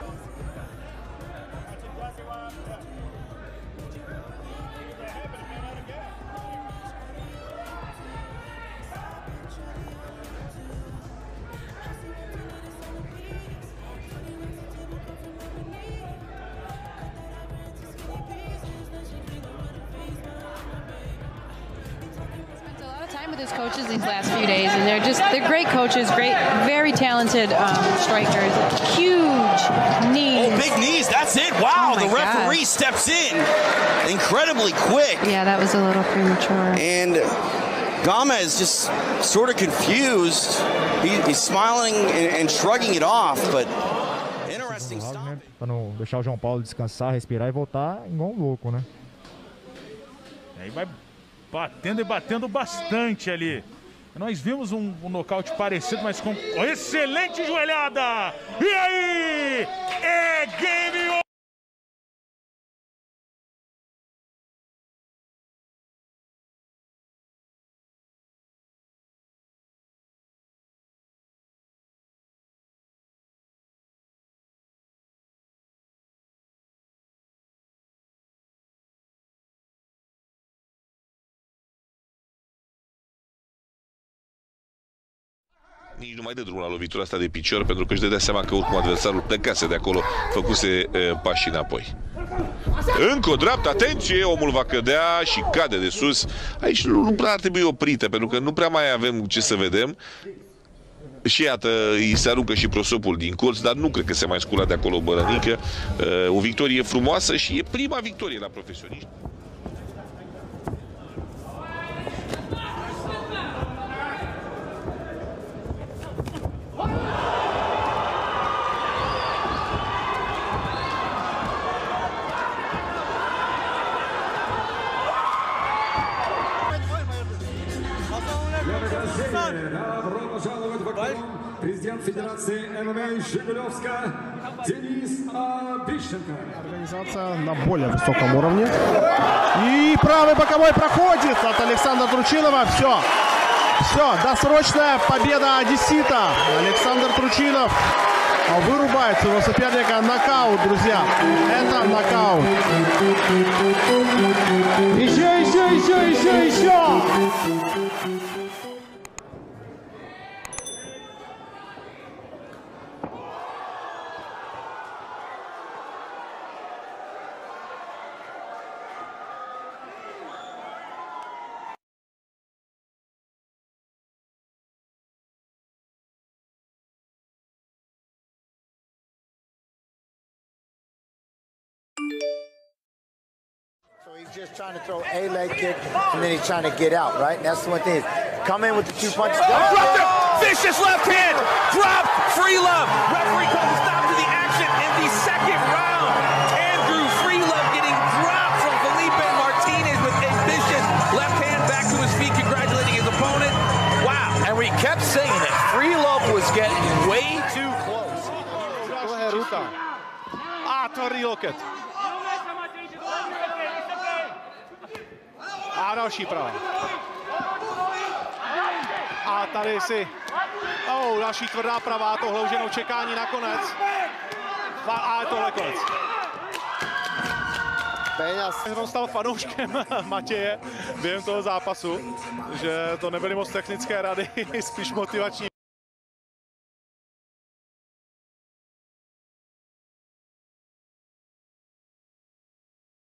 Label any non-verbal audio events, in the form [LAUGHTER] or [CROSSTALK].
Yeah. Time with his coaches these last few days, and they're just they're great coaches, great, very talented um, strikers. Huge knees. Oh, big knees. That's it. Wow. Oh the referee God. steps in incredibly quick. Yeah, that was a little premature. And Gama is just sort of confused. He, he's smiling and, and shrugging it off, but interesting do stop. Round, né? Pra não deixar o João Paulo descansar, respirar e voltar igual um louco, né? Aí vai batendo e batendo bastante ali. Nós vimos um, um nocaute parecido, mas com excelente joelhada. E aí? É game over. Nici nu mai dă drumul la lovitura asta de picior pentru că își dădea seama că oricum adversarul plecase de acolo, făcuse e, pași înapoi. Încă o dreaptă, atenție, omul va cădea și cade de sus. Aici nu, nu prea ar trebui oprite, pentru că nu prea mai avem ce să vedem. Și iată, îi se aruncă și prosopul din colț, dar nu cred că se mai scula de acolo bărănică. E, O victorie frumoasă și e prima victorie la profesioniști. Добро пожаловать в октагон. Президент Федерации ММА Жигулевска Денис Обищенко. Организация на более высоком уровне. И правый боковой проходит от Александра Тручинова. Все. Все. Досрочная победа Одессита. Александр Тручинов вырубает своего соперника. Нокаут, друзья. Это нокаут. Еще, еще, еще, еще, еще. He's just trying to throw a leg kick and then he's trying to get out, right? And that's the one thing. Come in with the two punches. Oh, dropped it! Vicious left hand! Drop! Freelove! Referee calls a stop to the action in the second round. Andrew Freelove getting dropped from Felipe Martinez with a vicious left hand back to his feet, congratulating his opponent. Wow. And we kept saying it. Freelove was getting way too close. Dlhé ruka. A tvrdý loket. A další pravá. A tady si... Oh, další tvrdá pravá, tohle už jenom čekání nakonec. A, a tohle konec. Peňas. Jsem stal fanouškem [LAUGHS] Matěje během toho zápasu, že to nebyly moc technické rady, [LAUGHS] spíš motivační